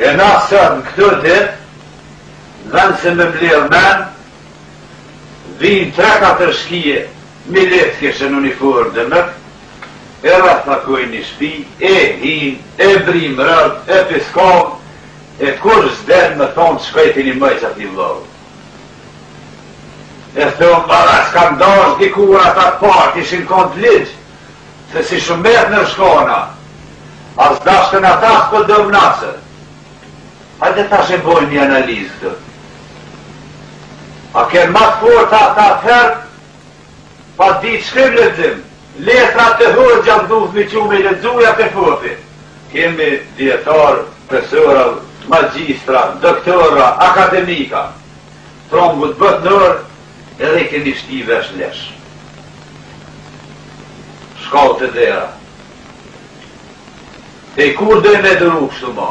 E na sot në këto ditë, në vend se me mbledhë men, vijnë tre katër shkije milic keshe n'uniformë demek, e rrethojnë një shpi, e hinë, e britmë e rrëmet, e piskamë, e kush s'din me thonë shkajkun e mëjtë ati vlogë. E thonë, mara, s'kam dashë dikura ta partë, ishin kontë ligjë, Se si shumë bjen me shkrue. As s'dashtën ata s'po do me na çu. Hajde tash e bojmë një analizë këtu. A ken ma të forta ata atëherë? Pa ditë shkrim lexim. Letrat te hoxha u duftë me qu me i lexu ja te popi. Kemi dijetarë, profesorë, magjistra, doktorra, akademika. të rangut botnor Edhe kemi shti veshve lesh. Çka u te deri. E kur dojmë me duru kështu ma?